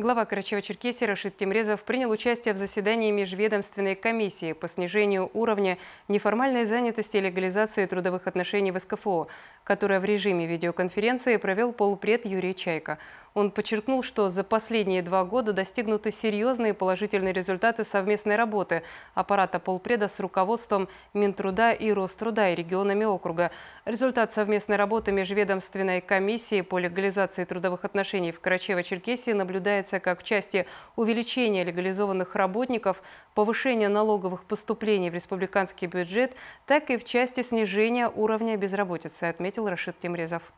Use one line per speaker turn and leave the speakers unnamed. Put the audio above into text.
Глава Карачева-Черкесии Рашид Темрезов принял участие в заседании межведомственной комиссии по снижению уровня неформальной занятости и легализации трудовых отношений в СКФО, которая в режиме видеоконференции провел полупред Юрий Чайка. Он подчеркнул, что за последние два года достигнуты серьезные положительные результаты совместной работы аппарата полпреда с руководством Минтруда и Роструда и регионами округа. Результат совместной работы межведомственной комиссии по легализации трудовых отношений в Карачево-Черкесии наблюдается как в части увеличения легализованных работников, повышения налоговых поступлений в республиканский бюджет, так и в части снижения уровня безработицы, отметил Рашид Темрезов.